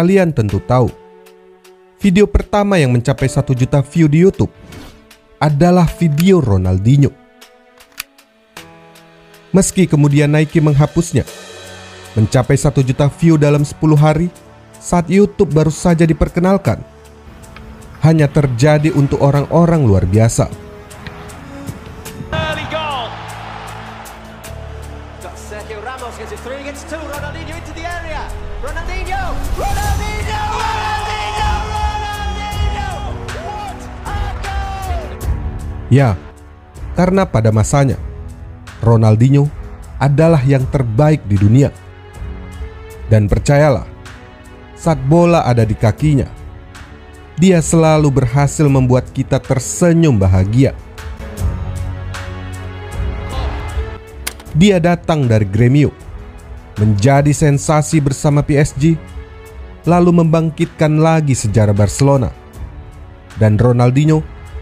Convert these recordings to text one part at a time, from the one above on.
Kalian tentu tahu, video pertama yang mencapai 1 juta view di YouTube adalah video Ronaldinho. Meski kemudian Nike menghapusnya, mencapai 1 juta view dalam 10 hari saat YouTube baru saja diperkenalkan, hanya terjadi untuk orang-orang luar biasa. Ya, karena pada masanya Ronaldinho adalah yang terbaik di dunia. Dan percayalah, saat bola ada di kakinya, dia selalu berhasil membuat kita tersenyum bahagia. Dia datang dari Gremio, menjadi sensasi bersama PSG, lalu membangkitkan lagi sejarah Barcelona. Dan Ronaldinho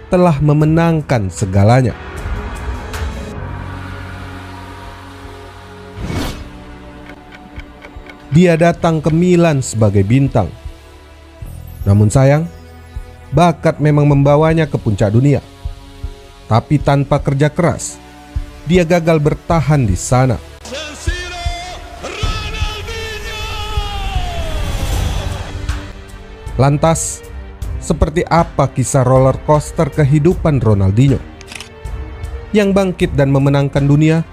telah memenangkan segalanya. Dia datang ke Milan sebagai bintang. Namun sayang, bakat memang membawanya ke puncak dunia. Tapi tanpa kerja keras, dia gagal bertahan di sana. Lantas, seperti apa kisah roller coaster kehidupan Ronaldinho? Yang bangkit dan memenangkan dunia,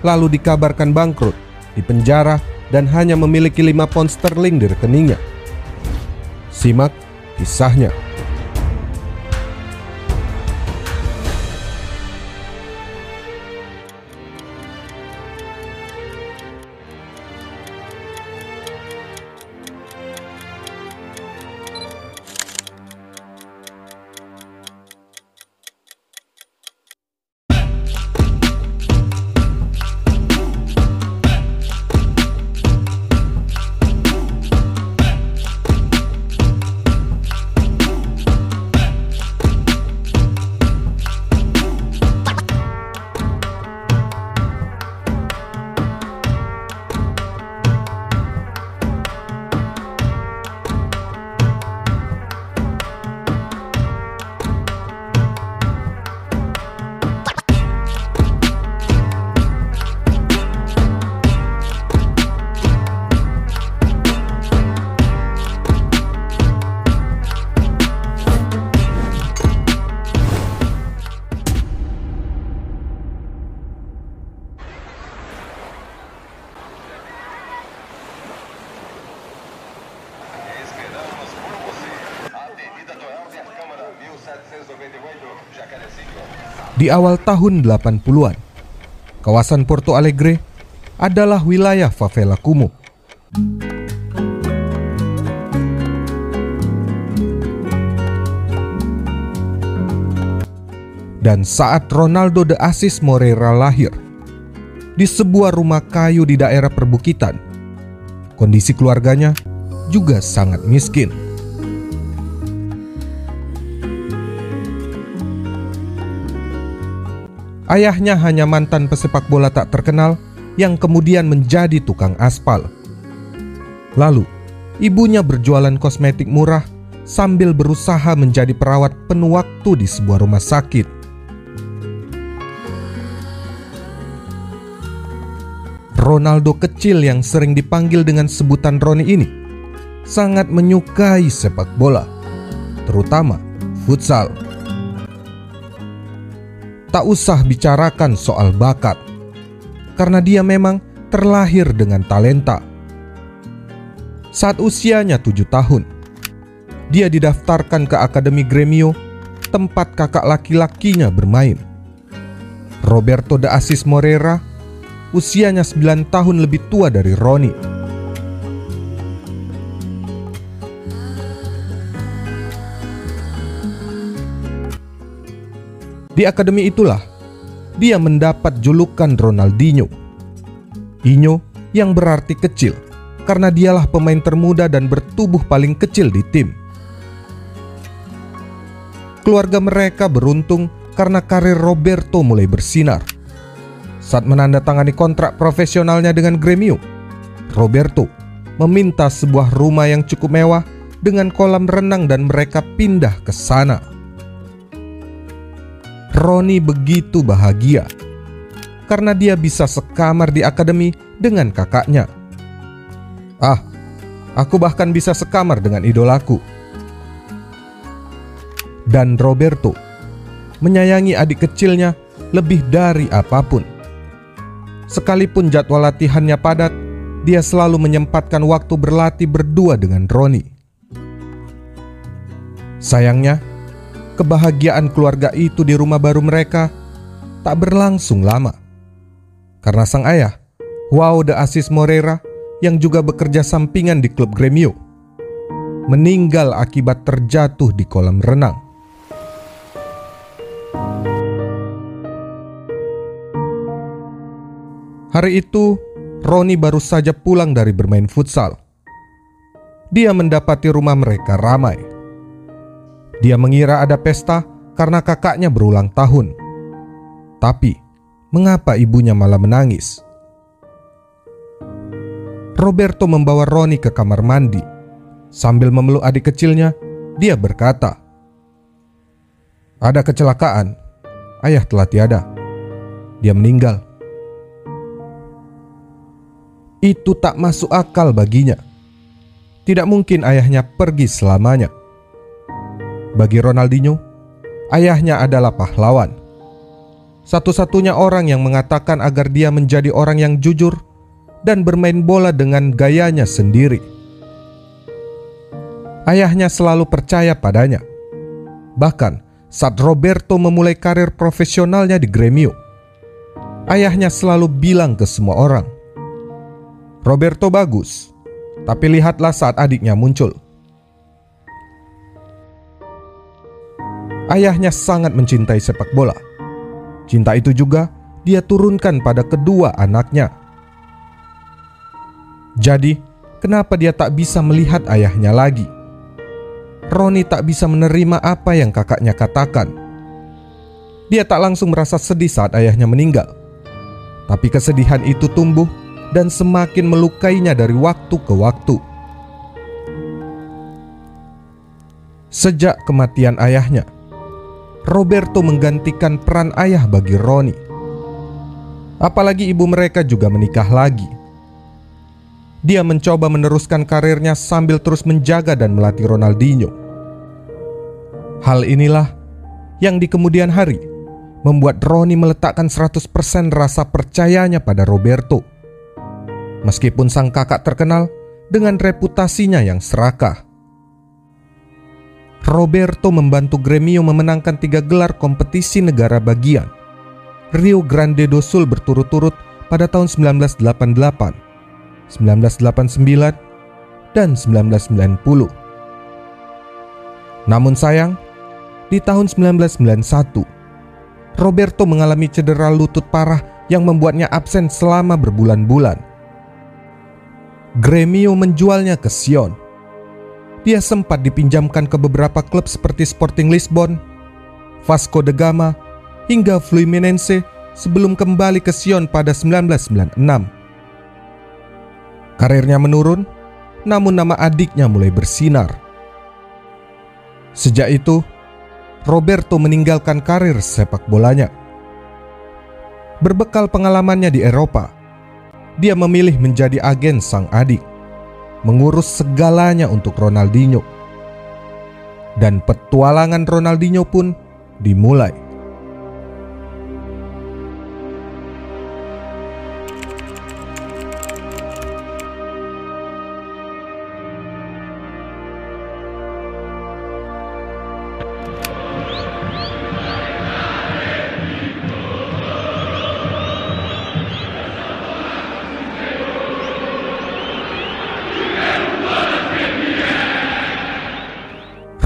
lalu dikabarkan bangkrut, dipenjara, dan hanya memiliki 5 pound sterling di rekeningnya. Simak kisahnya. Di awal tahun 80-an, kawasan Porto Alegre adalah wilayah favela kumuh. Dan saat Ronaldo de Assis Moreira lahir di sebuah rumah kayu di daerah perbukitan, kondisi keluarganya juga sangat miskin. Ayahnya hanya mantan pesepak bola tak terkenal yang kemudian menjadi tukang aspal. Lalu, ibunya berjualan kosmetik murah sambil berusaha menjadi perawat penuh waktu di sebuah rumah sakit. Ronaldo kecil yang sering dipanggil dengan sebutan Roni ini sangat menyukai sepak bola, terutama futsal. Tak usah bicarakan soal bakat, karena dia memang terlahir dengan talenta. Saat usianya tujuh tahun, dia didaftarkan ke Akademi Gremio, tempat kakak laki-lakinya bermain. Roberto de Assis Moreira, usianya 9 tahun lebih tua dari Roni. Di akademi itulah dia mendapat julukan Ronaldinho. Inyo yang berarti kecil karena dialah pemain termuda dan bertubuh paling kecil di tim. Keluarga mereka beruntung karena karir Roberto mulai bersinar. Saat menandatangani kontrak profesionalnya dengan Gremio, Roberto meminta sebuah rumah yang cukup mewah dengan kolam renang dan mereka pindah ke sana. Roni begitu bahagia karena dia bisa sekamar di akademi dengan kakaknya. Ah, aku bahkan bisa sekamar dengan idolaku. Dan Roberto menyayangi adik kecilnya lebih dari apa pun. Sekalipun jadwal latihannya padat, dia selalu menyempatkan waktu berlatih berdua dengan Roni. Sayangnya, kebahagiaan keluarga itu di rumah baru mereka tak berlangsung lama. Karena sang ayah, Wow de Asis Moreira, yang juga bekerja sampingan di klub Gremio, meninggal akibat terjatuh di kolam renang. Hari itu, Roni baru saja pulang dari bermain futsal. Dia mendapati rumah mereka ramai. Dia mengira ada pesta karena kakaknya berulang tahun. Tapi, mengapa ibunya malah menangis? Roberto membawa Roni ke kamar mandi. Sambil memeluk adik kecilnya, dia berkata, "Ada kecelakaan. Ayah telah tiada. Dia meninggal." Itu tak masuk akal baginya. Tidak mungkin ayahnya pergi selamanya. Bagi Ronaldinho, ayahnya adalah pahlawan. Satu-satunya orang yang mengatakan agar dia menjadi orang yang jujur dan bermain bola dengan gayanya sendiri. Ayahnya selalu percaya padanya. Bahkan saat Roberto memulai karir profesionalnya di Gremio, ayahnya selalu bilang ke semua orang, Roberto bagus, tapi lihatlah saat adiknya muncul. Ayahnya sangat mencintai sepak bola. Cinta itu juga dia turunkan pada kedua anaknya. Jadi, kenapa dia tak bisa melihat ayahnya lagi? Roni tak bisa menerima apa yang kakaknya katakan. Dia tak langsung merasa sedih saat ayahnya meninggal, tapi kesedihan itu tumbuh dan semakin melukainya dari waktu ke waktu. Sejak kematian ayahnya, Roberto menggantikan peran ayah bagi Roni. Apalagi ibu mereka juga menikah lagi. Dia mencoba meneruskan karirnya sambil terus menjaga dan melatih Ronaldinho. Hal inilah yang di kemudian hari membuat Roni meletakkan 100% rasa percayanya pada Roberto. Meskipun sang kakak terkenal dengan reputasinya yang serakah. Roberto membantu Gremio memenangkan tiga gelar kompetisi negara bagian. Rio Grande do Sul berturut-turut pada tahun 1988, 1989, dan 1990. Namun sayang, di tahun 1991, Roberto mengalami cedera lutut parah yang membuatnya absen selama berbulan-bulan. Gremio menjualnya ke Sion dia sempat dipinjamkan ke beberapa klub seperti Sporting Lisbon, Vasco da Gama, hingga Fluminense sebelum kembali ke Sion pada 1996. Karirnya menurun, namun nama adiknya mulai bersinar. Sejak itu, Roberto meninggalkan karir sepak bolanya. Berbekal pengalamannya di Eropa, dia memilih menjadi agen sang adik mengurus segalanya untuk Ronaldinho. Dan petualangan Ronaldinho pun dimulai.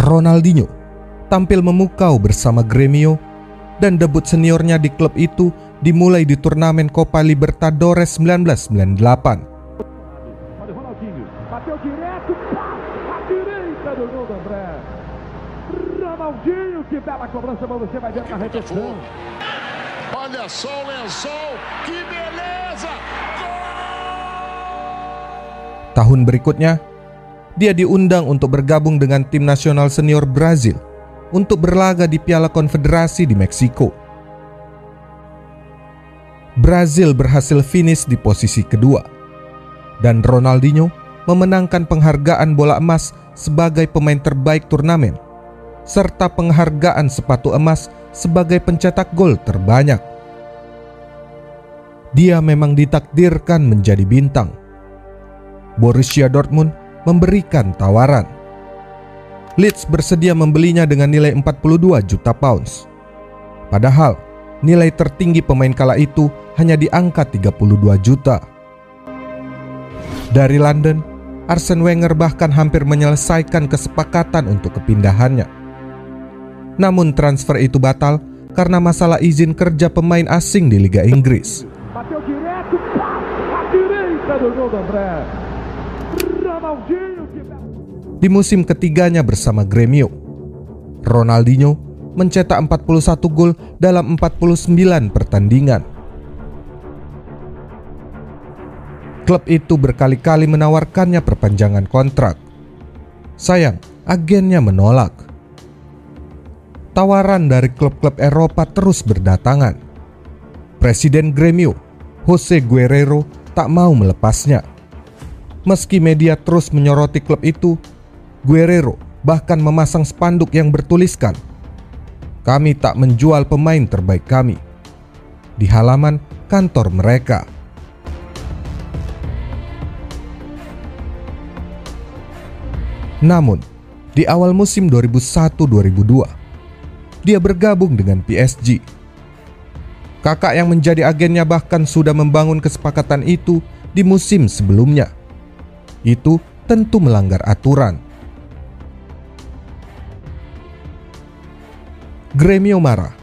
Ronaldinho tampil memukau bersama Gremio dan debut seniornya di klub itu dimulai di turnamen Copa Libertadores 1998. Olha o Ronaldinho, bateu direto, pá, à direita do gol do André. Ronaldinho, que bela cobrança, mas você vai ver na repetição. Olha só o lençol, que beleza! Gol! Tahun berikutnya, dia diundang untuk bergabung dengan tim nasional senior Brazil untuk berlaga di Piala Konfederasi di Meksiko. Brazil berhasil finish di posisi kedua, dan Ronaldinho memenangkan penghargaan bola emas sebagai pemain terbaik turnamen, serta penghargaan sepatu emas sebagai pencetak gol terbanyak. Dia memang ditakdirkan menjadi bintang. Borussia Dortmund memberikan tawaran. Leeds bersedia membelinya dengan nilai 42 juta pounds. Padahal, nilai tertinggi pemain kala itu hanya di angka 32 juta. Dari London, Arsene Wenger bahkan hampir menyelesaikan kesepakatan untuk kepindahannya. Namun transfer itu batal karena masalah izin kerja pemain asing di Liga Inggris. Di musim ketiganya bersama Gremio, Ronaldinho mencetak 41 gol dalam 49 pertandingan. Klub itu berkali-kali menawarkannya perpanjangan kontrak. Sayang, agennya menolak. Tawaran dari klub-klub Eropa terus berdatangan. Presiden Gremio, Jose Guerrero, tak mau melepasnya. Meski media terus menyoroti klub itu, Guerrero bahkan memasang spanduk yang bertuliskan, "Kami tak menjual pemain terbaik kami." Di halaman kantor mereka. Namun, di awal musim 2001-2002, dia bergabung dengan PSG. Kakak yang menjadi agennya bahkan sudah membangun kesepakatan itu di musim sebelumnya. Itu tentu melanggar aturan. Gremio marah.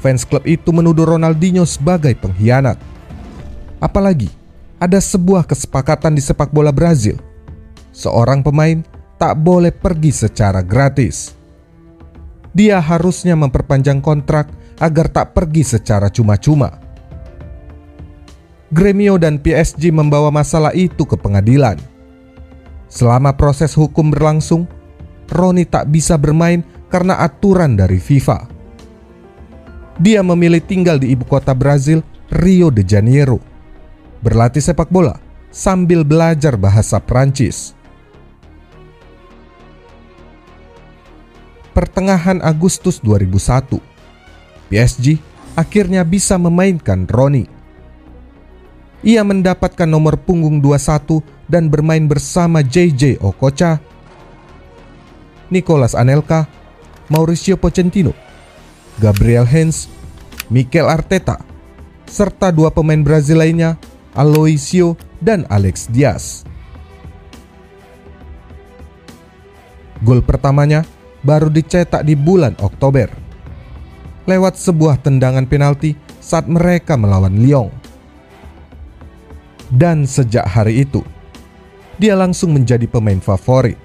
Fans klub itu menuduh Ronaldinho sebagai pengkhianat. Apalagi ada sebuah kesepakatan di sepak bola Brazil. Seorang pemain tak boleh pergi secara gratis. Dia harusnya memperpanjang kontrak agar tak pergi secara cuma-cuma. Gremio dan PSG membawa masalah itu ke pengadilan. Selama proses hukum berlangsung, Roni tak bisa bermain karena aturan dari FIFA. Dia memilih tinggal di ibu kota Brazil, Rio de Janeiro, berlatih sepak bola sambil belajar bahasa Prancis. Pertengahan Agustus 2001, PSG akhirnya bisa memainkan Roni. Ia mendapatkan nomor punggung 21 dan bermain bersama JJ Okocha, Nicolas Anelka, Mauricio Pochettino, Gabriel Hens, Mikel Arteta, serta dua pemain Brazil lainnya, Aloisio dan Alex Diaz. Gol pertamanya baru dicetak di bulan Oktober lewat sebuah tendangan penalti saat mereka melawan Lyon. Dan sejak hari itu, dia langsung menjadi pemain favorit.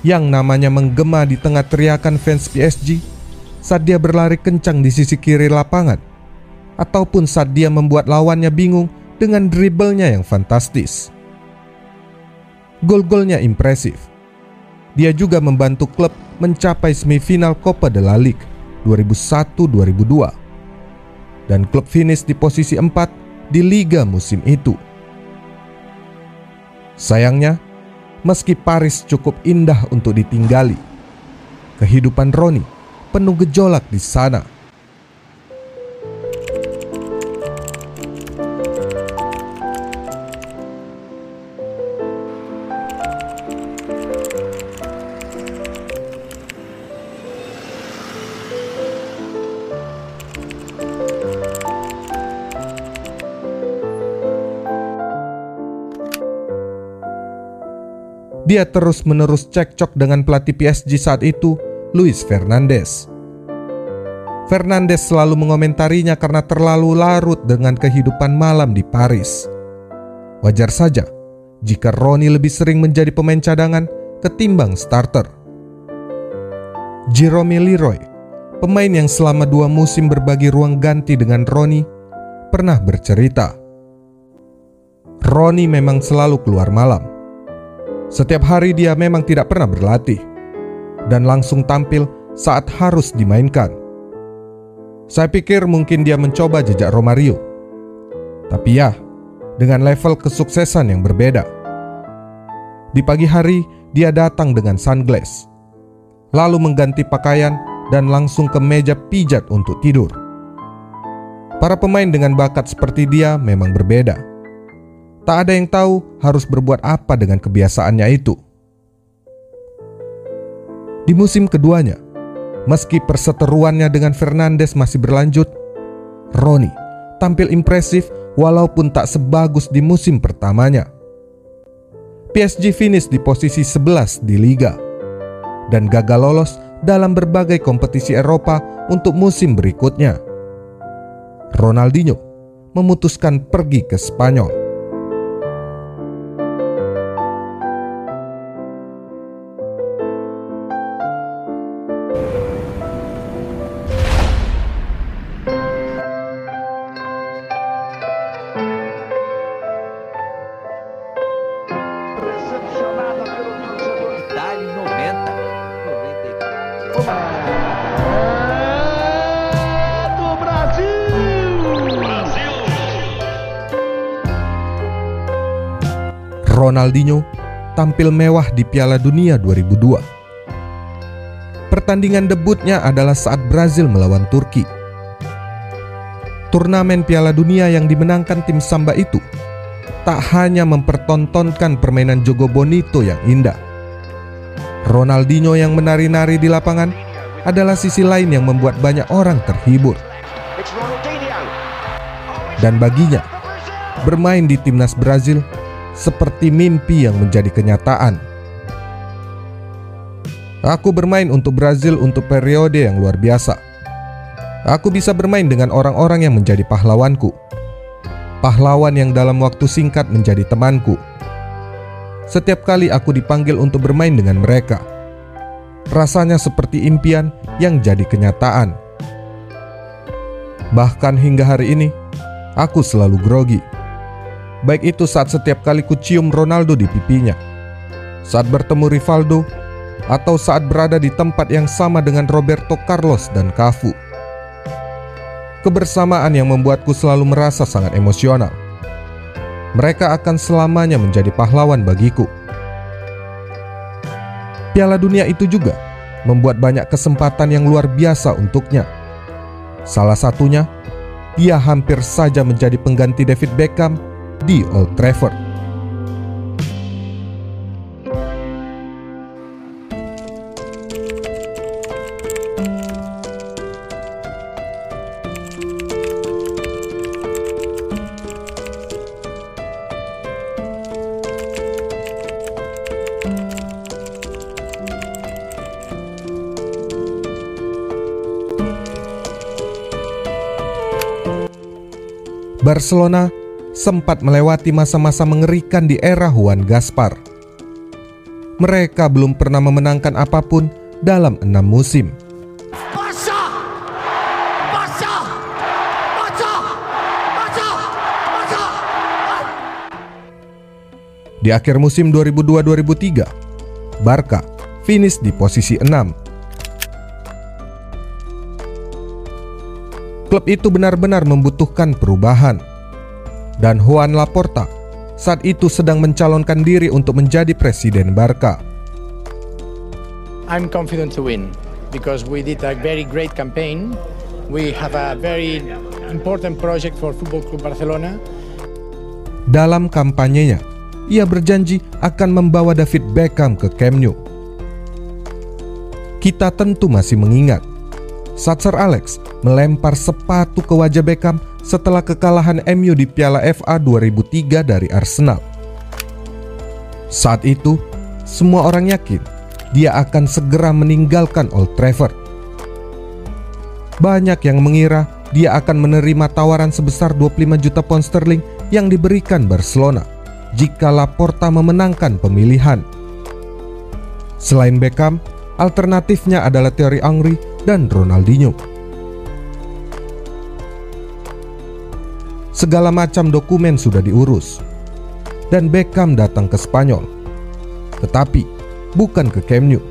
Yang namanya menggema di tengah teriakan fans PSG saat dia berlari kencang di sisi kiri lapangan ataupun saat dia membuat lawannya bingung dengan dribblenya yang fantastis. Gol-golnya impresif. Dia juga membantu klub mencapai semifinal Copa de la Liga 2001-2002 dan klub finish di posisi 4 di liga musim itu. Sayangnya, meski Paris cukup indah untuk ditinggali, kehidupan Roni penuh gejolak di sana. Dia terus-menerus cekcok dengan pelatih PSG saat itu, Luis Fernandes. Fernandes selalu mengomentarinya karena terlalu larut dengan kehidupan malam di Paris. Wajar saja jika Roni lebih sering menjadi pemain cadangan ketimbang starter. Jerome Leroy, pemain yang selama dua musim berbagi ruang ganti dengan Roni, pernah bercerita. Roni memang selalu keluar malam. Setiap hari dia memang tidak pernah berlatih dan langsung tampil saat harus dimainkan. Saya pikir mungkin dia mencoba jejak Romario. Tapi ya, dengan level kesuksesan yang berbeda. Di pagi hari, dia datang dengan sunglass, lalu mengganti pakaian dan langsung ke meja pijat untuk tidur. Para pemain dengan bakat seperti dia memang berbeda. Tak ada yang tahu harus berbuat apa dengan kebiasaannya itu. Di musim keduanya, meski perseteruannya dengan Fernandes masih berlanjut, Roni tampil impresif walaupun tak sebagus di musim pertamanya. PSG finish di posisi 11 di liga dan gagal lolos dalam berbagai kompetisi Eropa untuk musim berikutnya. Ronaldinho memutuskan pergi ke Spanyol. Ronaldinho tampil mewah di Piala Dunia 2002. Pertandingan debutnya adalah saat Brazil melawan Turki. Turnamen Piala Dunia yang dimenangkan tim Samba itu tak hanya mempertontonkan permainan Jogo Bonito yang indah. Ronaldinho yang menari-nari di lapangan adalah sisi lain yang membuat banyak orang terhibur. Dan baginya, bermain di timnas Brazil seperti mimpi yang menjadi kenyataan. Aku bermain untuk Brazil untuk periode yang luar biasa. Aku bisa bermain dengan orang-orang yang menjadi pahlawanku. Pahlawan yang dalam waktu singkat menjadi temanku. Setiap kali aku dipanggil untuk bermain dengan mereka, rasanya seperti impian yang jadi kenyataan. Bahkan hingga hari ini, aku selalu grogi. Baik itu saat setiap kali kucium Ronaldo di pipinya, saat bertemu Rivaldo, atau saat berada di tempat yang sama dengan Roberto Carlos dan Cafu. Kebersamaan yang membuatku selalu merasa sangat emosional. Mereka akan selamanya menjadi pahlawan bagiku. Piala dunia itu juga membuat banyak kesempatan yang luar biasa untuknya. Salah satunya, dia hampir saja menjadi pengganti David Beckham di Old Trafford. Barcelona sempat melewati masa-masa mengerikan di era Juan Gaspar. Mereka belum pernah memenangkan apa pun dalam enam musim. Di akhir musim 2002-2003, Barca finish di posisi 6. Klub itu benar-benar membutuhkan perubahan. Dan Juan Laporta saat itu sedang mencalonkan diri untuk menjadi presiden Barca. I'm confident to win because we did a very great campaign. We have a very important project for Football Club Barcelona. Dalam kampanyenya, ia berjanji akan membawa David Beckham ke Camp Nou. Kita tentu masih mengingat saat Sir Alex melempar sepatu ke wajah Beckham setelah kekalahan MU di Piala FA 2003 dari Arsenal. Saat itu, semua orang yakin dia akan segera meninggalkan Old Trafford. Banyak yang mengira dia akan menerima tawaran sebesar 25 juta pound sterling yang diberikan Barcelona jika Laporta memenangkan pemilihan. Selain Beckham, alternatifnya adalah Thierry Henry dan Ronaldinho. Segala macam dokumen sudah diurus. dan Beckham datang ke Spanyol. Tetapi bukan ke Camp Nou.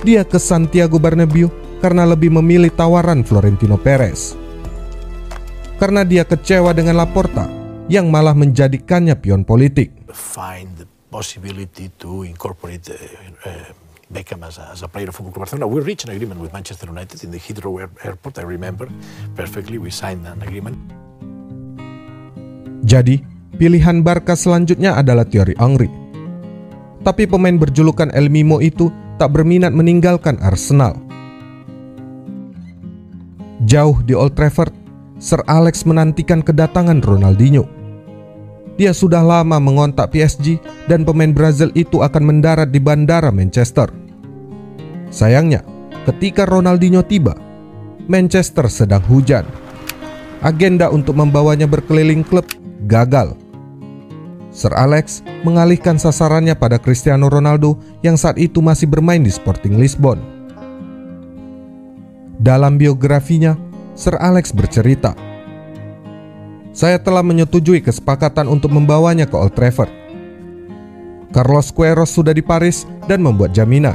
Dia ke Santiago Bernabeu karena lebih memilih tawaran Florentino Perez. Karena dia kecewa dengan Laporta yang malah menjadikannya pion politik. find the possibility to incorporate uh, uh, Beckham as a, as a player of Football Club Barcelona. We reached an agreement with Manchester United in the Heathrow Air- Airport. I remember perfectly. We signed an agreement. Jadi, pilihan Barca selanjutnya adalah Thierry Henry. Tapi pemain berjulukan El Mimo itu tak berminat meninggalkan Arsenal. Jauh di Old Trafford, Sir Alex menantikan kedatangan Ronaldinho. Dia sudah lama mengontak PSG dan pemain Brazil itu akan mendarat di bandara Manchester. Sayangnya, ketika Ronaldinho tiba, Manchester sedang hujan. Agenda untuk membawanya berkeliling klub gagal. Sir Alex mengalihkan sasarannya pada Cristiano Ronaldo yang saat itu masih bermain di Sporting Lisbon. Dalam biografinya, Sir Alex bercerita, "Saya telah menyetujui kesepakatan untuk membawanya ke Old Trafford. Carlos Queiroz sudah di Paris dan membuat jaminan.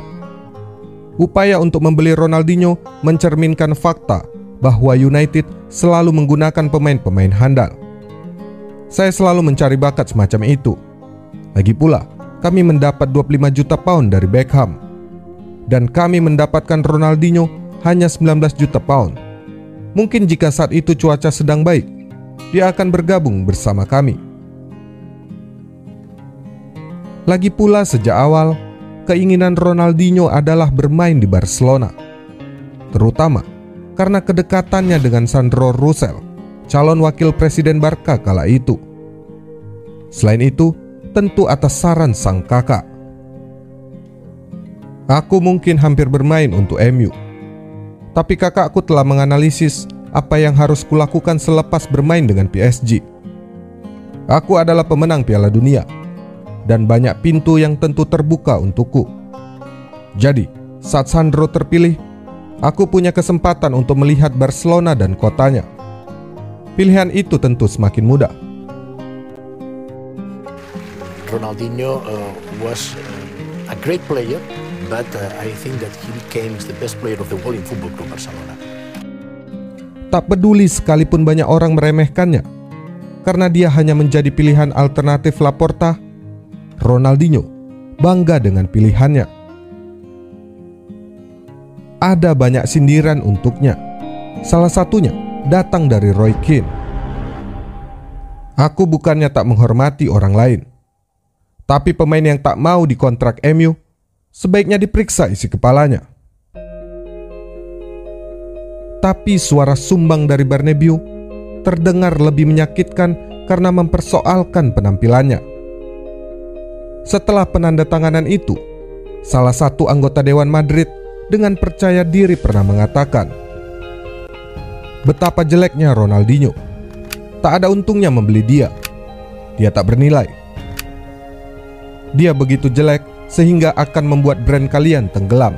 Upaya untuk membeli Ronaldinho mencerminkan fakta bahwa United selalu menggunakan pemain-pemain handal. Saya selalu mencari bakat semacam itu. Lagi pula, kami mendapat 25 juta pound dari Beckham. Dan kami mendapatkan Ronaldinho hanya 19 juta pound. Mungkin jika saat itu cuaca sedang baik, dia akan bergabung bersama kami. Lagi pula sejak awal, keinginan Ronaldinho adalah bermain di Barcelona. Terutama karena kedekatannya dengan Sandro Rosell, calon wakil presiden Barca kala itu. Selain itu, tentu atas saran sang kakak. Aku mungkin hampir bermain untuk MU. Tapi kakakku telah menganalisis apa yang harus kulakukan selepas bermain dengan PSG. Aku adalah pemenang Piala Dunia dan banyak pintu yang tentu terbuka untukku. Jadi, saat Sandro terpilih, aku punya kesempatan untuk melihat Barcelona dan kotanya. Pilihan itu tentu semakin mudah. Ronaldinho uh, was uh, a great player, but uh, I think that he became the best player of the world in Football Club Barcelona. Tak peduli sekalipun banyak orang meremehkannya, karena dia hanya menjadi pilihan alternatif Laporta, Ronaldinho bangga dengan pilihannya. Ada banyak sindiran untuknya. Salah satunya datang dari Roy Keane. Aku bukannya tak menghormati orang lain, tapi pemain yang tak mau dikontrak MU sebaiknya diperiksa isi kepalanya. Tapi suara sumbang dari Barnabeu terdengar lebih menyakitkan karena mempersoalkan penampilannya. Setelah penandatanganan itu, salah satu anggota Dewan Madrid dengan percaya diri pernah mengatakan, "Betapa jeleknya Ronaldinho. Tak ada untungnya membeli dia. Dia tak bernilai. Dia begitu jelek sehingga akan membuat brand kalian tenggelam.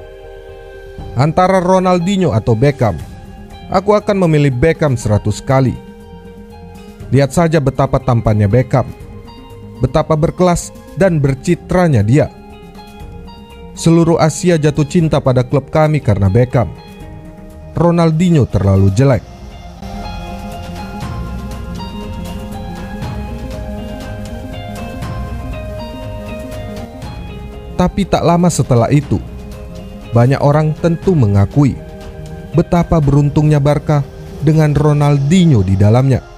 Antara Ronaldinho atau Beckham, aku akan memilih Beckham 100 kali. Lihat saja betapa tampannya Beckham, betapa berkelas dan bercitranya dia. Seluruh Asia jatuh cinta pada klub kami karena Beckham. Ronaldinho terlalu jelek. Tapi tak lama setelah itu, banyak orang tentu mengakui betapa beruntungnya Barca dengan Ronaldinho di dalamnya.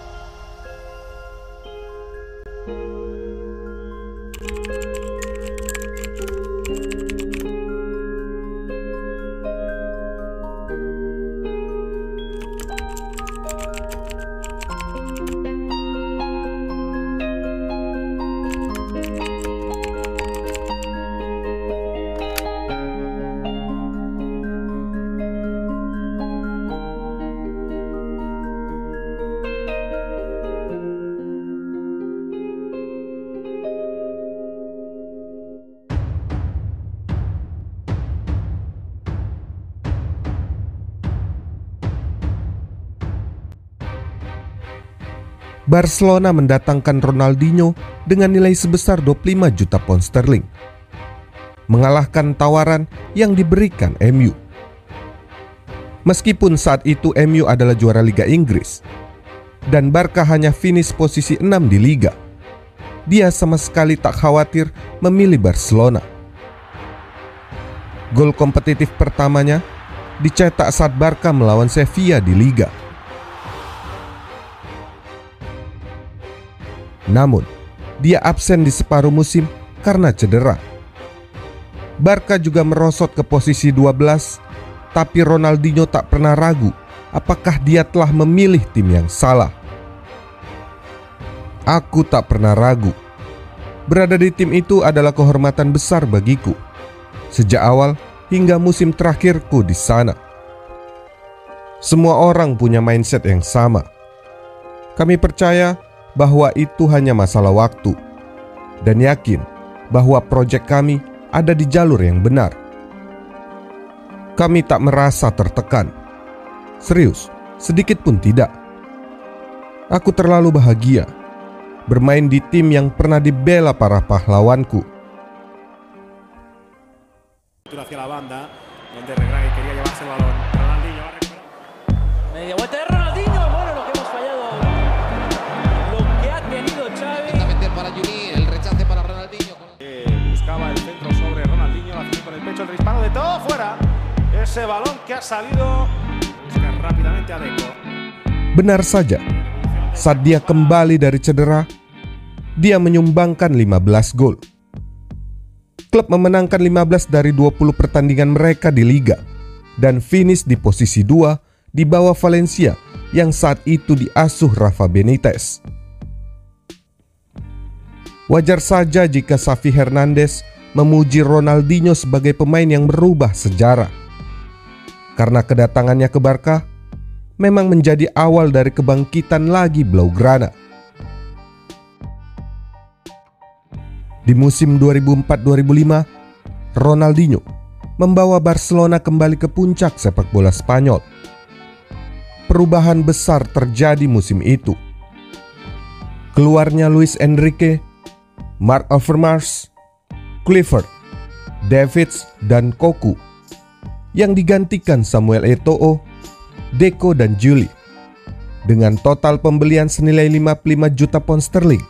Barcelona mendatangkan Ronaldinho dengan nilai sebesar 25 juta pound sterling. Mengalahkan tawaran yang diberikan MU. Meskipun saat itu MU adalah juara Liga Inggris dan Barca hanya finish posisi 6 di liga. Dia sama sekali tak khawatir memilih Barcelona. Gol kompetitif pertamanya dicetak saat Barca melawan Sevilla di liga. Namun, dia absen di separuh musim karena cedera. Barca juga merosot ke posisi 12 tapi Ronaldinho tak pernah ragu apakah dia telah memilih tim yang salah. Aku tak pernah ragu. Berada di tim itu adalah kehormatan besar bagiku. Sejak awal hingga musim terakhirku di sana. Semua orang punya mindset yang sama. Kami percaya bahwa itu hanya masalah waktu dan yakin bahwa proyek kami ada di jalur yang benar. Kami tak merasa tertekan. Serius, sedikit pun tidak. Aku terlalu bahagia bermain di tim yang pernah dibela para pahlawanku. Hacia la banda, donde Ese balón que ha salido. Rápidamente a Deco. Benar saja, saat dia kembali dari cedera, dia menyumbangkan 15 gol. Klub memenangkan 15 dari 20 pertandingan mereka di liga dan finish di posisi 2 di bawah Valencia yang saat itu diasuh Rafa Benitez. Wajar saja jika Xavi Hernandez memuji Ronaldinho sebagai pemain yang merubah sejarah. Karena kedatangannya ke Barca memang menjadi awal dari kebangkitan lagi Blaugrana. Di musim 2004-2005, Ronaldinho membawa Barcelona kembali ke puncak sepak bola Spanyol. Perubahan besar terjadi musim itu. Keluarnya Luis Enrique, Mark Overmars, Clifford, Davids, dan Koku yang digantikan Samuel Eto'o, Deco, dan Julie dengan total pembelian senilai 55 juta pound sterling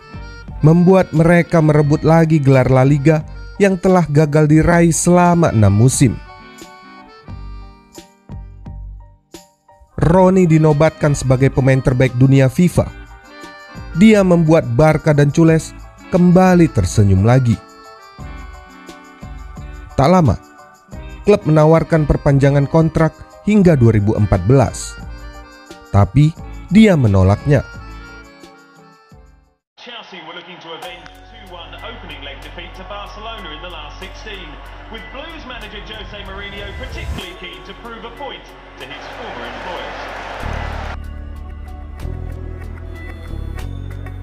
membuat mereka merebut lagi gelar La Liga yang telah gagal diraih selama enam musim. Roni dinobatkan sebagai pemain terbaik dunia FIFA. Dia membuat Barca dan Cules kembali tersenyum lagi. Tak lama, klub menawarkan perpanjangan kontrak hingga 2014. Tapi dia menolaknya. Chelsea were looking to avenge 2-1 opening leg defeat to Barcelona in the last 16, with Blues manager Jose Mourinho particularly keen to prove a point to his former employers.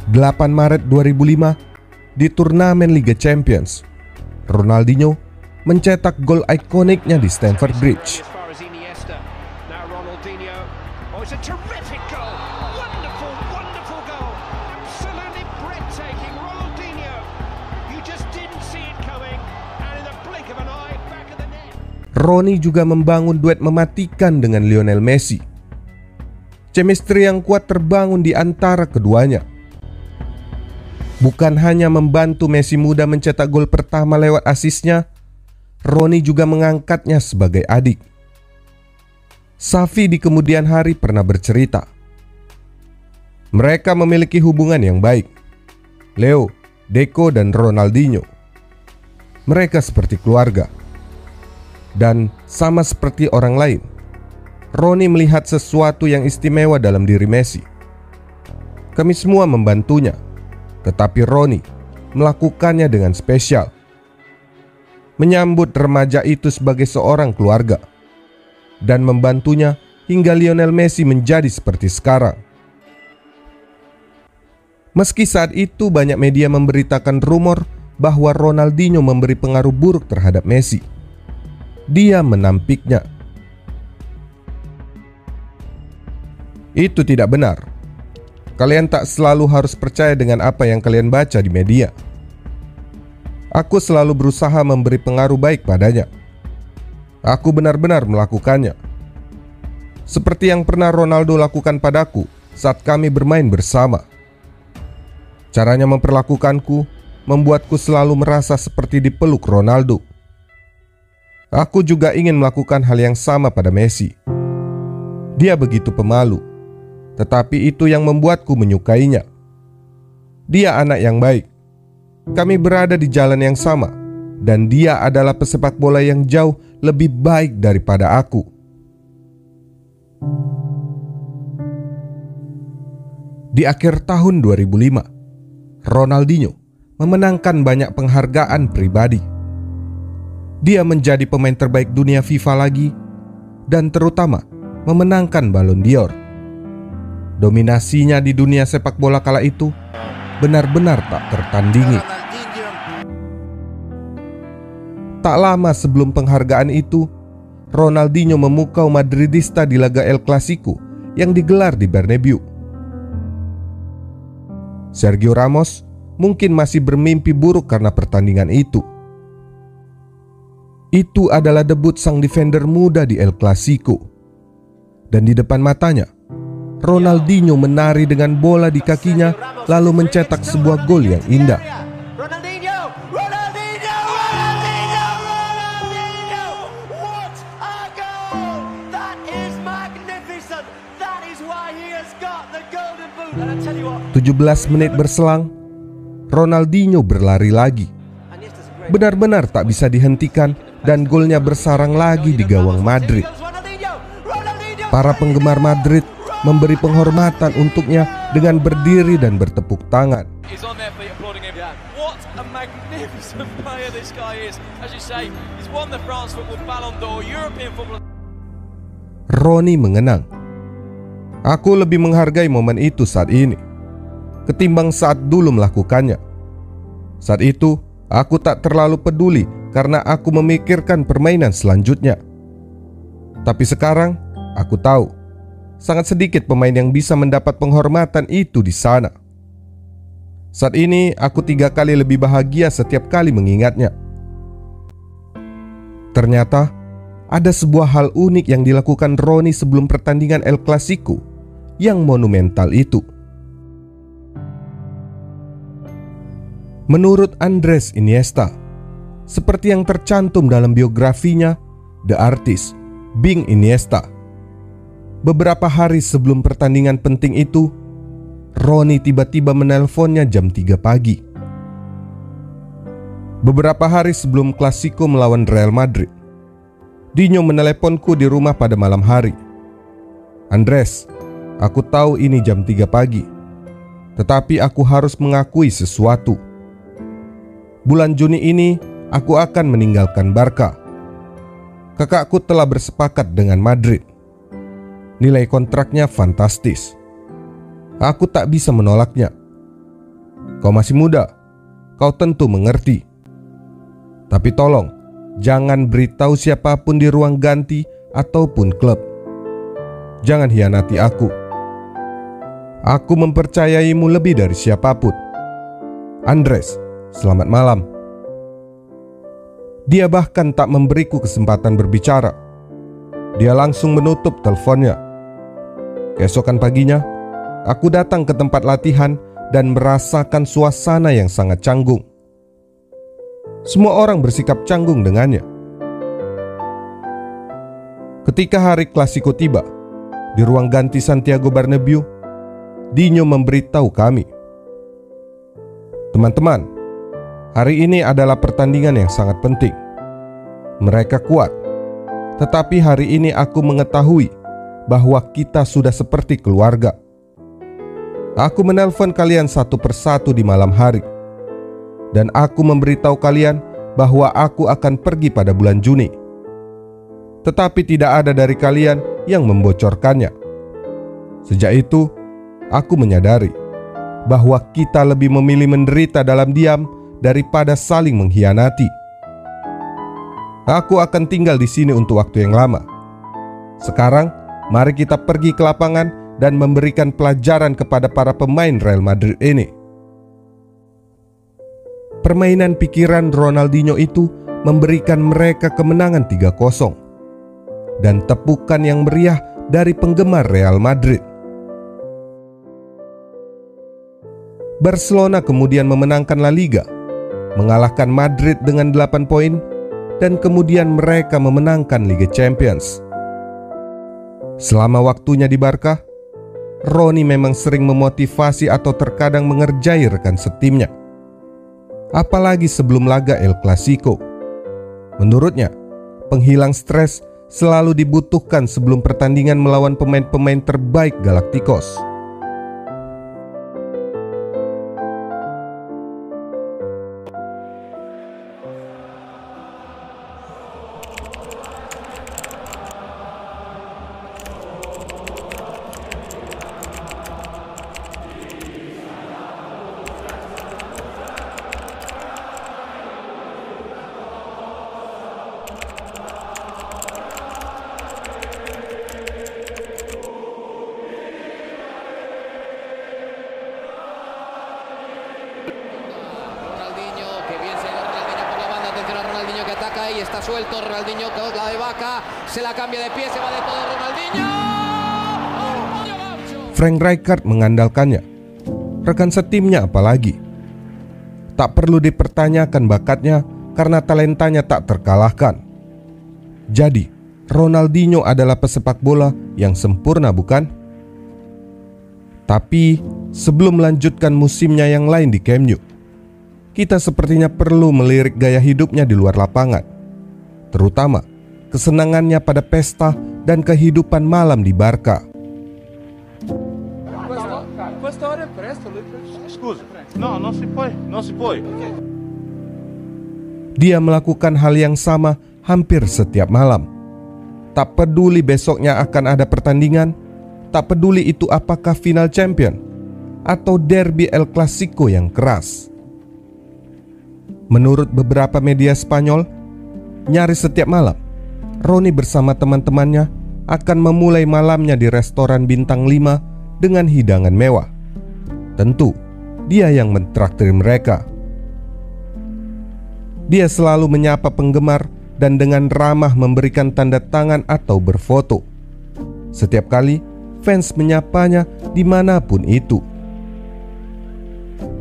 8 Maret 2005 di turnamen Liga Champions, Ronaldinho mencetak gol ikoniknya di Stamford Bridge. Oh. Roni juga membangun duet mematikan dengan Lionel Messi. Chemistry yang kuat terbangun di antara keduanya. Bukan hanya membantu Messi muda mencetak gol pertama lewat asisnya, Roni juga mengangkatnya sebagai adik. Safi di kemudian hari pernah bercerita. Mereka memiliki hubungan yang baik. Leo, Deco, dan Ronaldinho. Mereka seperti keluarga. Dan sama seperti orang lain, Roni melihat sesuatu yang istimewa dalam diri Messi. Kami semua membantunya, tetapi Roni melakukannya dengan spesial. Menyambut remaja itu sebagai seorang keluarga dan membantunya hingga Lionel Messi menjadi seperti sekarang. Meski saat itu banyak media memberitakan rumor bahwa Ronaldinho memberi pengaruh buruk terhadap Messi, dia menampiknya. Itu tidak benar. kalian tak selalu harus percaya dengan apa yang kalian baca di media. Aku selalu berusaha memberi pengaruh baik padanya. Aku benar-benar melakukannya. Seperti yang pernah Ronaldo lakukan padaku saat kami bermain bersama. Caranya memperlakukanku membuatku selalu merasa seperti dipeluk Ronaldo. Aku juga ingin melakukan hal yang sama pada Messi. Dia begitu pemalu, tetapi itu yang membuatku menyukainya. Dia anak yang baik. Kami berada di jalan yang sama, dan dia adalah pesepak bola yang jauh lebih baik daripada aku. Di akhir tahun 2005, Ronaldinho memenangkan banyak penghargaan pribadi. Dia menjadi pemain terbaik dunia FIFA lagi dan terutama memenangkan Ballon d'Or. Dominasinya di dunia sepak bola kala itu benar-benar tak tertandingi. Tak lama sebelum penghargaan itu, Ronaldinho memukau Madridista di laga El Clasico yang digelar di Bernabeu. Sergio Ramos mungkin masih bermimpi buruk karena pertandingan itu. Itu adalah debut sang defender muda di El Clasico. Dan di depan matanya, Ronaldinho menari dengan bola di kakinya lalu mencetak sebuah gol yang indah. Tujuh belas menit berselang, Ronaldinho berlari lagi. Benar-benar tak bisa dihentikan dan golnya bersarang lagi di gawang Madrid. Para penggemar Madrid memberi penghormatan untuknya dengan berdiri dan bertepuk tangan. Roni mengenang. Aku lebih menghargai momen itu saat ini ketimbang saat dulu melakukannya. Saat itu, aku tak terlalu peduli karena aku memikirkan permainan selanjutnya. Tapi sekarang, aku tahu sangat sedikit pemain yang bisa mendapat penghormatan itu di sana. Saat ini, aku tiga kali lebih bahagia setiap kali mengingatnya. Ternyata, ada sebuah hal unik yang dilakukan Roni sebelum pertandingan El Clasico yang monumental itu. Menurut Andres Iniesta, seperti yang tercantum dalam biografinya The Artist, Bing Iniesta. Beberapa hari sebelum pertandingan penting itu, Roni tiba-tiba menelponnya jam 3 pagi. Beberapa hari sebelum Klasiko melawan Real Madrid, Dino meneleponku di rumah pada malam hari. Andres, aku tahu ini jam 3 pagi, tetapi aku harus mengakui sesuatu bulan Juni ini aku akan meninggalkan Barca. Kakakku telah bersepakat dengan Madrid. Nilai kontraknya fantastis. Aku tak bisa menolaknya. Kau masih muda, kau tentu mengerti. Tapi tolong, jangan beritahu siapa pun di ruang ganti ataupun klub. Jangan hianati aku. Aku mempercayaimu lebih dari siapa pun. Andres, Selamat malam. Dia bahkan tak memberiku kesempatan berbicara. Dia langsung menutup teleponnya. Keesokan paginya, aku datang ke tempat latihan dan merasakan suasana yang sangat canggung. Semua orang bersikap canggung dengannya. Ketika hari klasiko tiba, di ruang ganti Santiago Bernabeu, Dino memberitahu kami, "Teman-teman, Hari ini adalah pertandingan yang sangat penting. Mereka kuat, tetapi hari ini aku mengetahui bahwa kita sudah seperti keluarga. Aku menelpon kalian satu persatu di malam hari, dan aku memberitahu kalian bahwa aku akan pergi pada bulan Juni. Tetapi tidak ada dari kalian yang membocorkannya. Sejak itu, aku menyadari bahwa kita lebih memilih menderita dalam diam daripada saling mengkhianati. Aku akan tinggal di sini untuk waktu yang lama. Sekarang, mari kita pergi ke lapangan dan memberikan pelajaran kepada para pemain Real Madrid ini. Permainan pikiran Ronaldinho itu memberikan mereka kemenangan 3-0 dan tepukan yang meriah dari penggemar Real Madrid. Barcelona kemudian memenangkan La Liga, mengalahkan Madrid dengan 8 poin dan kemudian mereka memenangkan Liga Champions. Selama waktunya di Barca, Roni memang sering memotivasi atau terkadang mengerjai rekan setimnya. Apalagi sebelum laga El Clasico. Menurutnya, penghilang stres selalu dibutuhkan sebelum pertandingan melawan pemain-pemain terbaik Galacticos. Frank Rijkaard mengandalkannya. Rekan setimnya apalagi. Tak perlu dipertanyakan bakatnya karena talentanya tak terkalahkan. Jadi, Ronaldinho adalah pesepak bola yang sempurna bukan? Tapi, sebelum melanjutkan musimnya yang lain di Camp Nou, kita sepertinya perlu melirik gaya hidupnya di luar lapangan. Terutama, kesenangannya pada pesta dan kehidupan malam di Barca. Scusa. No, non si può, non si può. Dia melakukan hal yang sama hampir setiap malam. Tak peduli besoknya akan ada pertandingan, tak peduli itu apakah final champion atau derby El Clasico yang keras. Menurut beberapa media Spanyol, nyaris setiap malam, Roni bersama teman-temannya akan memulai malamnya di restoran bintang 5 dengan hidangan mewah. Tentu, dia yang mentraktir mereka. Dia selalu menyapa penggemar dan dengan ramah memberikan tanda tangan atau berfoto. Setiap kali fans menyapanya di mana pun itu.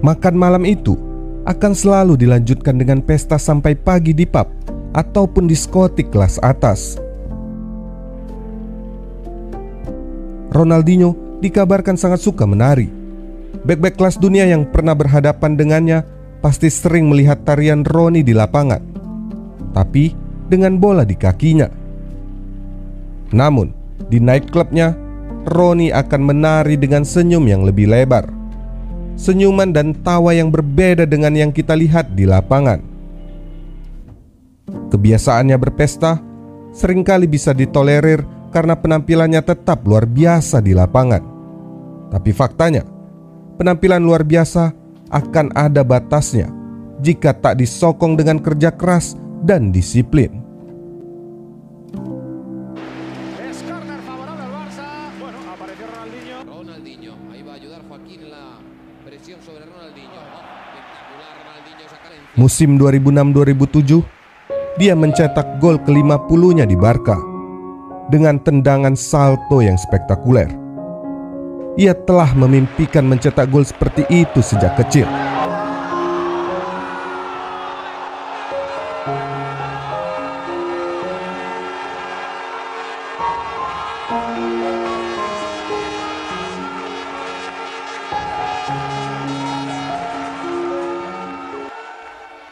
Makan malam itu akan selalu dilanjutkan dengan pesta sampai pagi di pub ataupun diskotik kelas atas. Ronaldinho dikabarkan sangat suka menari. Back-back kelas dunia yang pernah berhadapan dengannya pasti sering melihat tarian Roni di lapangan, tapi dengan bola di kakinya. Namun, di nightclubnya, Roni akan menari dengan senyum yang lebih lebar. Senyuman dan tawa yang berbeda dengan yang kita lihat di lapangan. Kebiasaannya berpesta sering kali bisa ditolerir karena penampilannya tetap luar biasa di lapangan. Tapi faktanya, penampilan luar biasa akan ada batasnya jika tak disokong dengan kerja keras dan disiplin. Musim 2006-2007, dia mencetak gol ke-50-nya di Barca dengan tendangan salto yang spektakuler. Ia telah memimpikan mencetak gol seperti itu sejak kecil.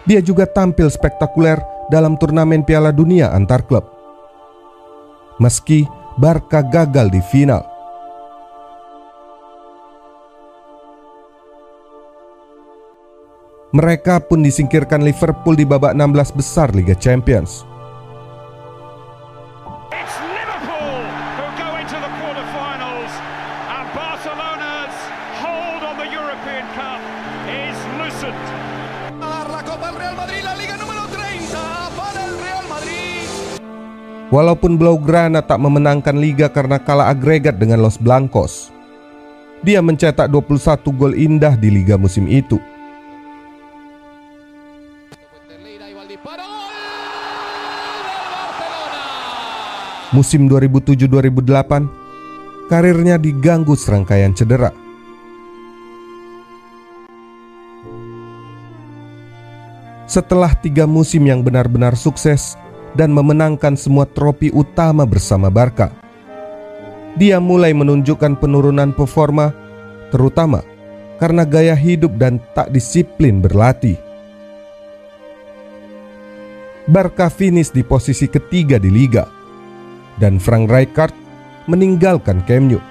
Dia juga tampil spektakuler dalam turnamen Piala Dunia antar klub. Meski Barca gagal di final. Mereka pun disingkirkan Liverpool di babak 16 besar Liga Champions. It's Liverpool who go into the quarterfinals, and Barcelona's hold on the European Cup is loosened. La Copa del Real Madrid, la Liga número 30 para el Real Madrid. Walaupun Blaugrana tak memenangkan liga karena kalah agregat dengan Los Blancos, dia mencetak 21 gol indah di liga musim itu. Musim 2007-2008, karirnya diganggu serangkaian cedera. Setelah tiga musim yang benar-benar sukses dan memenangkan semua trofi utama bersama Barca, dia mulai menunjukkan penurunan performa, terutama karena gaya hidup dan tak disiplin berlatih. Barca finish di posisi ketiga di liga, dan Frank Rijkaard meninggalkan Camp Nou.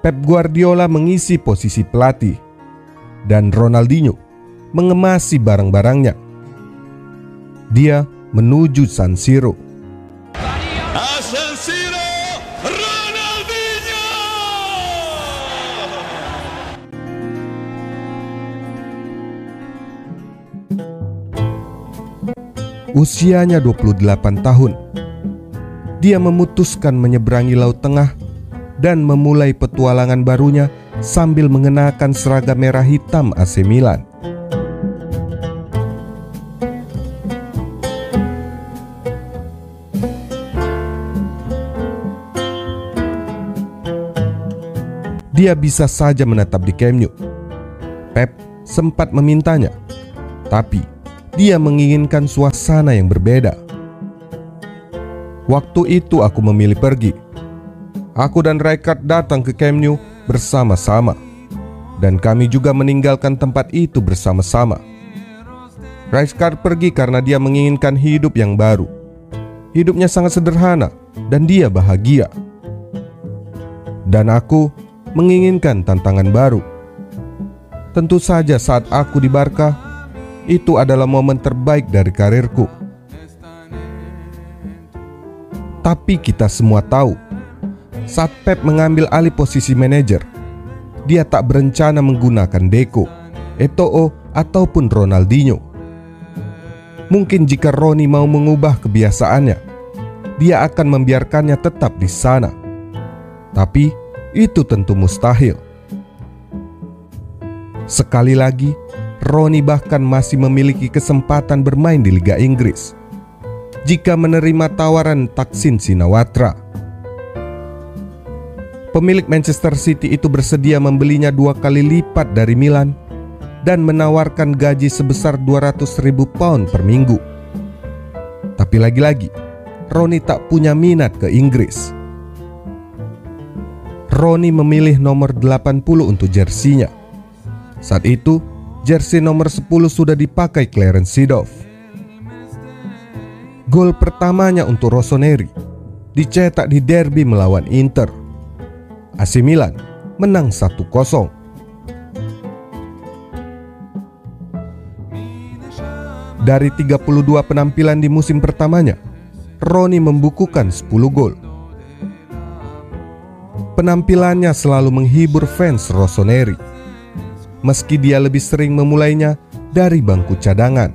Pep Guardiola mengisi posisi pelatih dan Ronaldinho mengemasi barang-barangnya. Dia menuju San Siro. Usianya 28 tahun. Dia memutuskan menyeberangi Laut Tengah dan memulai petualangan barunya sambil mengenakan seragam merah hitam AC Milan. Dia bisa saja menetap di Camp Nou. Pep sempat memintanya, tapi dia menginginkan suasana yang berbeda. Waktu itu aku memilih pergi. Aku dan Rijkaard datang ke Camp Nou bersama-sama dan kami juga meninggalkan tempat itu bersama-sama. Rijkaard pergi karena dia menginginkan hidup yang baru. Hidupnya sangat sederhana dan dia bahagia. Dan aku menginginkan tantangan baru. Tentu saja saat aku di Barca, itu adalah momen terbaik dari karirku. Tapi kita semua tahu, saat Pep mengambil alih posisi manajer, dia tak berencana menggunakan Deco, Eto'o, ataupun Ronaldinho. Mungkin jika Roni mau mengubah kebiasaannya, dia akan membiarkannya tetap di sana. Tapi itu tentu mustahil. Sekali lagi, Roni bahkan masih memiliki kesempatan bermain di Liga Inggris jika menerima tawaran Taksin Sinawatra. Pemilik Manchester City itu bersedia membelinya dua kali lipat dari Milan dan menawarkan gaji sebesar 200 ribu pound per minggu. Tapi lagi-lagi, Roni tak punya minat ke Inggris. Roni memilih nomor 80 untuk jersinya. Saat itu, jersey nomor 10 sudah dipakai Clarence Seedorf. Gol pertamanya untuk Rossoneri dicetak di derby melawan Inter. AC Milan menang 1-0. Dari 32 penampilan di musim pertamanya, Roni membukukan 10 gol. Penampilannya selalu menghibur fans Rossoneri, meski dia lebih sering memulainya dari bangku cadangan.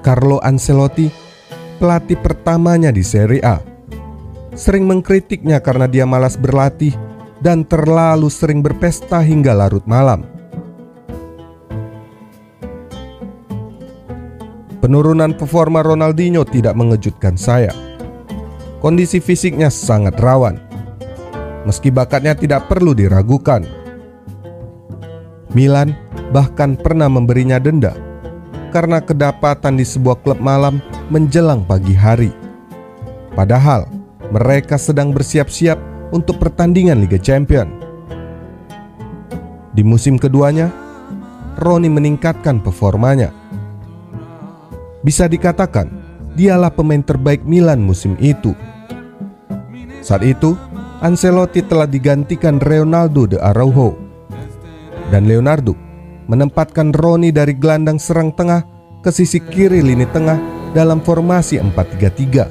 Carlo Ancelotti, pelatih pertamanya di Serie A, sering mengkritiknya karena dia malas berlatih dan terlalu sering berpesta hingga larut malam. Penurunan performa Ronaldinho tidak mengejutkan saya. Kondisi fisiknya sangat rawan. Meski bakatnya tidak perlu diragukan. Milan bahkan pernah memberinya denda karena kedapatan di sebuah klub malam menjelang pagi hari. Padahal mereka sedang bersiap-siap untuk pertandingan Liga Champion. Di musim keduanya, Roni meningkatkan performanya. Bisa dikatakan, dialah pemain terbaik Milan musim itu. Saat itu, Ancelotti telah digantikan Leonardo de Araujo dan Leonardo menempatkan Roni dari gelandang serang tengah ke sisi kiri lini tengah dalam formasi 4-3-3.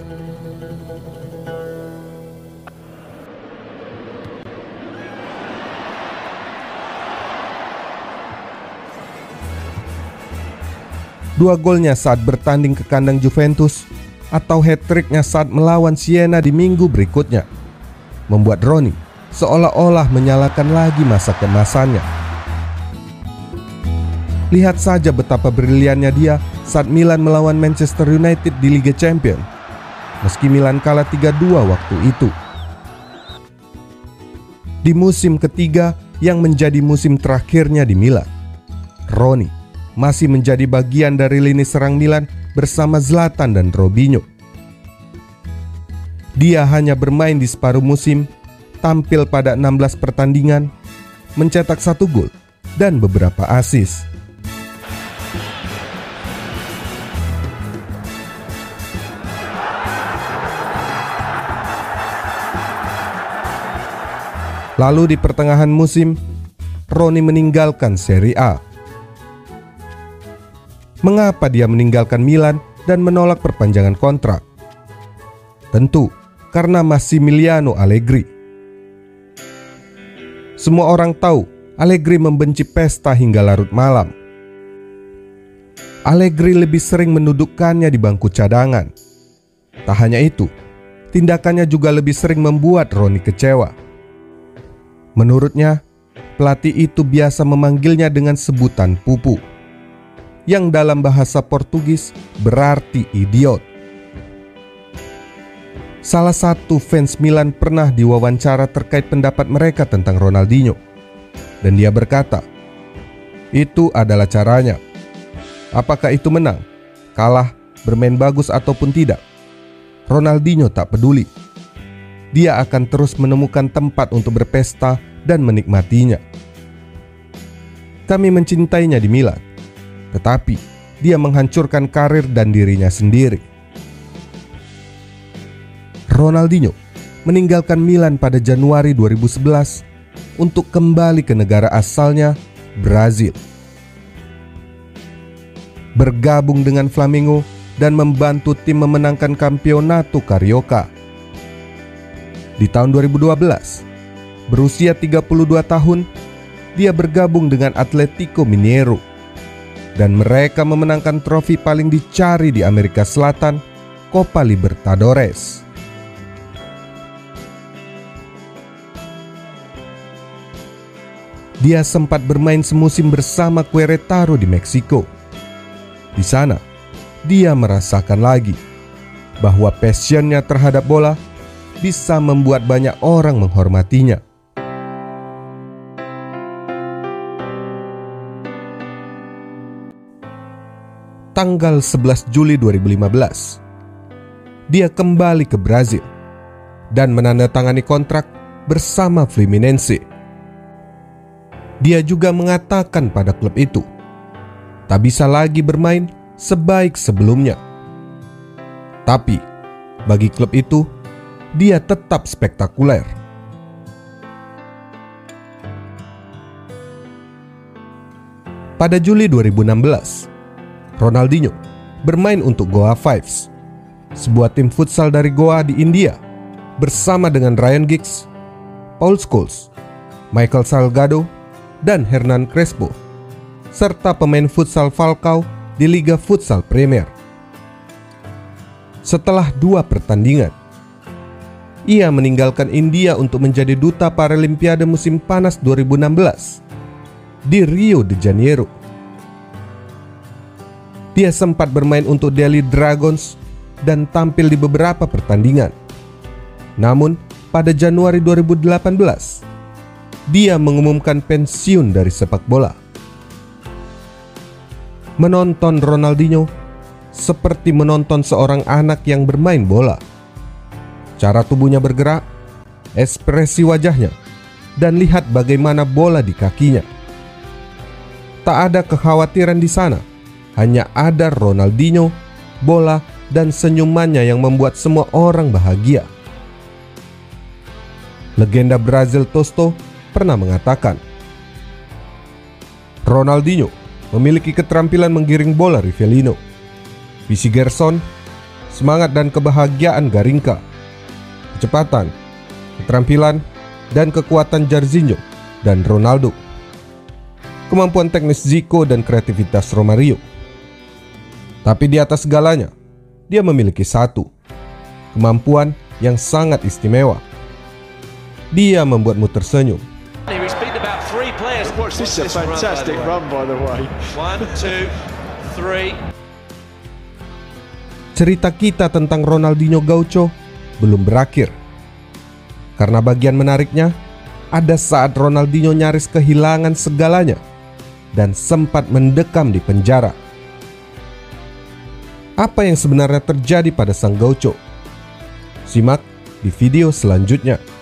Dua golnya saat bertanding ke kandang Juventus atau hat-tricknya saat melawan Siena di minggu berikutnya membuat Roni seolah-olah menyalakan lagi masa kemasannya. Lihat saja betapa briliannya dia saat Milan melawan Manchester United di Liga Champions. Meski Milan kalah 3-2 waktu itu. Di musim ketiga yang menjadi musim terakhirnya di Milan, Roni masih menjadi bagian dari lini serang Milan bersama Zlatan dan Robinho. Dia hanya bermain di separuh musim tampil pada 16 pertandingan, mencetak satu gol dan beberapa assist. Lalu di pertengahan musim, Roni meninggalkan Serie A. Mengapa dia meninggalkan Milan dan menolak perpanjangan kontrak? Tentu karena Massimiliano Allegri. Semua orang tahu Allegri membenci pesta hingga larut malam. Allegri lebih sering mendudukkannya di bangku cadangan. Tak hanya itu, tindakannya juga lebih sering membuat Roni kecewa. Menurutnya, pelatih itu biasa memanggilnya dengan sebutan pupu, yang dalam bahasa Portugis berarti idiot. Salah satu fans Milan pernah diwawancara terkait pendapat mereka tentang Ronaldinho. Dan dia berkata, itu adalah caranya. Apakah itu menang, kalah, bermain bagus ataupun tidak? Ronaldinho tak peduli. Dia akan terus menemukan tempat untuk berpesta dan menikmatinya. Kami mencintainya di Milan, tetapi dia menghancurkan karir dan dirinya sendiri. Ronaldinho meninggalkan Milan pada Januari 2011 untuk kembali ke negara asalnya, Brazil. Bergabung dengan Flamengo dan membantu tim memenangkan Campeonato Carioca. Di tahun 2012, berusia 32 tahun, dia bergabung dengan Atletico Mineiro dan mereka memenangkan trofi paling dicari di Amerika Selatan, Copa Libertadores. Dia sempat bermain semusim bersama Querétaro di Meksiko. Di sana, dia merasakan lagi bahwa passionnya terhadap bola bisa membuat banyak orang menghormatinya. Tanggal 11 Juli 2015, dia kembali ke Brazil dan menandatangani kontrak bersama Fluminense dia juga mengatakan pada klub itu, tak bisa lagi bermain sebaik sebelumnya. Tapi bagi klub itu, dia tetap spektakuler. Pada Juli 2016, Ronaldinho bermain untuk Goa Fives, sebuah tim futsal dari Goa di India, bersama dengan Ryan Giggs, Paul Scholes, Michael Salgado, dan Hernan Crespo, serta pemain futsal Falcao di Liga Futsal Premier. Setelah dua pertandingan, ia meninggalkan India untuk menjadi duta Paralimpiade musim panas 2016 di Rio de Janeiro. Dia sempat bermain untuk Delhi Dragons dan tampil di beberapa pertandingan. Namun, pada Januari 2018, dia mengumumkan pensiun dari sepak bola. Menonton Ronaldinho seperti menonton seorang anak yang bermain bola. Cara tubuhnya bergerak, ekspresi wajahnya, dan lihat bagaimana bola di kakinya. Tak ada kekhawatiran di sana, hanya ada Ronaldinho, bola, dan senyumannya yang membuat semua orang bahagia. Legenda Brazil Tosto pernah mengatakan, Ronaldinho memiliki keterampilan menggiring bola Rivellino. Visi Gerson, semangat dan kebahagiaan Garingka, kecepatan, keterampilan, dan kekuatan Jarzinho dan Ronaldo. Kemampuan teknis Zico dan kreativitas Romario. Tapi di atas segalanya, dia memiliki satu, kemampuan yang sangat istimewa. Dia membuatmu tersenyum. Watch this is a fantastic run, by the way. One, two, three. Cerita kita tentang Ronaldinho Gaucho belum berakhir. Karena bagian menariknya, ada saat Ronaldinho nyaris kehilangan segalanya dan sempat mendekam di penjara. Apa yang sebenarnya terjadi pada sang Gaucho? Simak di video selanjutnya.